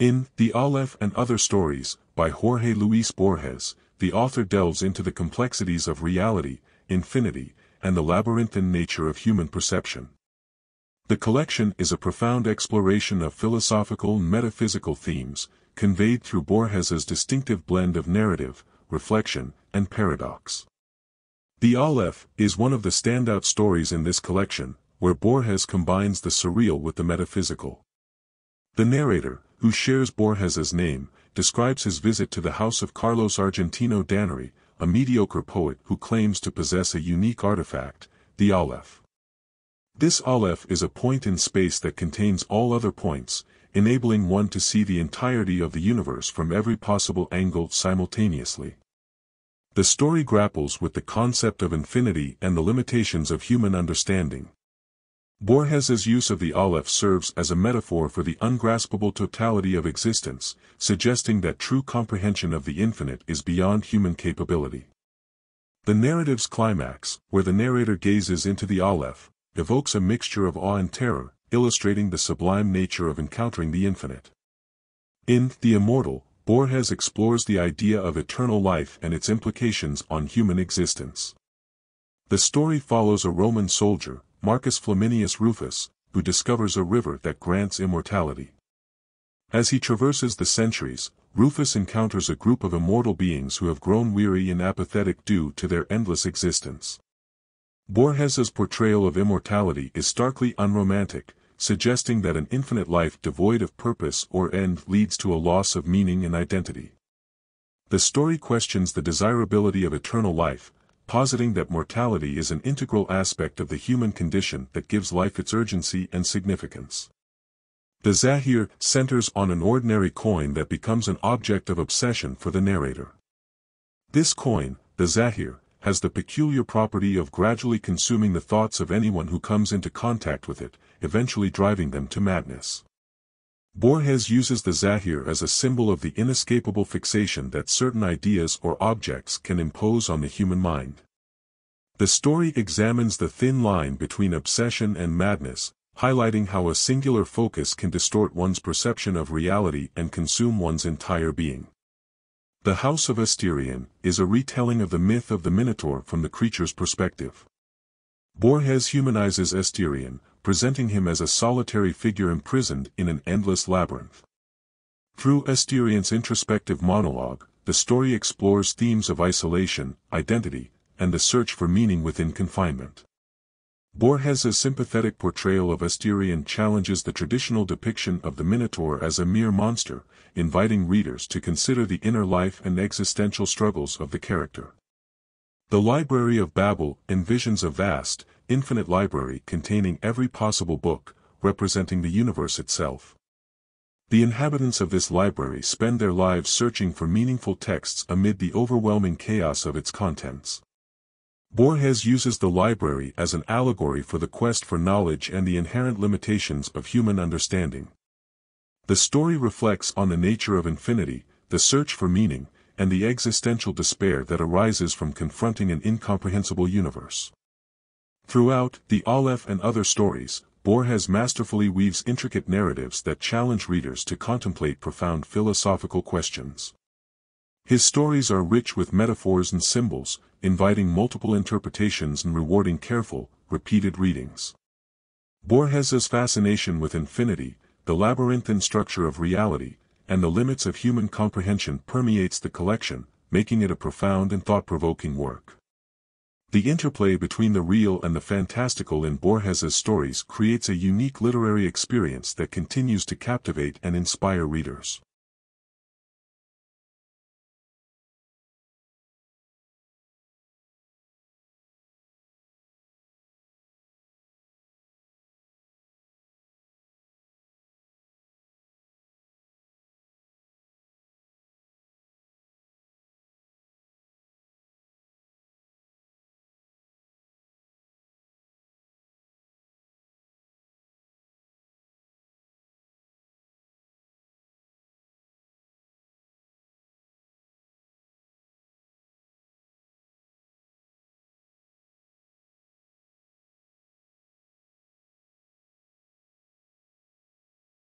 In The Aleph and Other Stories, by Jorge Luis Borges, the author delves into the complexities of reality, infinity, and the labyrinthine nature of human perception. The collection is a profound exploration of philosophical and metaphysical themes, conveyed through Borges's distinctive blend of narrative, reflection, and paradox. The Aleph is one of the standout stories in this collection, where Borges combines the surreal with the metaphysical. The narrator, who shares Borges's name, describes his visit to the house of Carlos Argentino Daneri, a mediocre poet who claims to possess a unique artifact, the Aleph. This Aleph is a point in space that contains all other points, enabling one to see the entirety of the universe from every possible angle simultaneously. The story grapples with the concept of infinity and the limitations of human understanding. Borges's use of the Aleph serves as a metaphor for the ungraspable totality of existence, suggesting that true comprehension of the infinite is beyond human capability. The narrative's climax, where the narrator gazes into the Aleph, evokes a mixture of awe and terror, illustrating the sublime nature of encountering the infinite. In The Immortal, Borges explores the idea of eternal life and its implications on human existence. The story follows a Roman soldier, Marcus Flaminius Rufus, who discovers a river that grants immortality. As he traverses the centuries, Rufus encounters a group of immortal beings who have grown weary and apathetic due to their endless existence. Borges's portrayal of immortality is starkly unromantic, suggesting that an infinite life devoid of purpose or end leads to a loss of meaning and identity. The story questions the desirability of eternal life, positing that mortality is an integral aspect of the human condition that gives life its urgency and significance. The Zahir centers on an ordinary coin that becomes an object of obsession for the narrator. This coin, the Zahir, has the peculiar property of gradually consuming the thoughts of anyone who comes into contact with it, eventually driving them to madness. Borges uses the Zahir as a symbol of the inescapable fixation that certain ideas or objects can impose on the human mind. The story examines the thin line between obsession and madness, highlighting how a singular focus can distort one's perception of reality and consume one's entire being. The House of Asterion is a retelling of the myth of the Minotaur from the creature's perspective. Borges humanizes Asterion, presenting him as a solitary figure imprisoned in an endless labyrinth. Through Asterion's introspective monologue, the story explores themes of isolation, identity, and the search for meaning within confinement. Borges's sympathetic portrayal of Asterion challenges the traditional depiction of the Minotaur as a mere monster, inviting readers to consider the inner life and existential struggles of the character. The Library of Babel envisions a vast, infinite library containing every possible book, representing the universe itself. The inhabitants of this library spend their lives searching for meaningful texts amid the overwhelming chaos of its contents. Borges uses the library as an allegory for the quest for knowledge and the inherent limitations of human understanding. The story reflects on the nature of infinity, the search for meaning, and the existential despair that arises from confronting an incomprehensible universe. Throughout The Aleph and Other Stories, Borges masterfully weaves intricate narratives that challenge readers to contemplate profound philosophical questions. His stories are rich with metaphors and symbols, inviting multiple interpretations and rewarding careful, repeated readings. Borges's fascination with infinity, the labyrinthine structure of reality, and the limits of human comprehension permeates the collection, making it a profound and thought-provoking work. The interplay between the real and the fantastical in Borges's stories creates a unique literary experience that continues to captivate and inspire readers.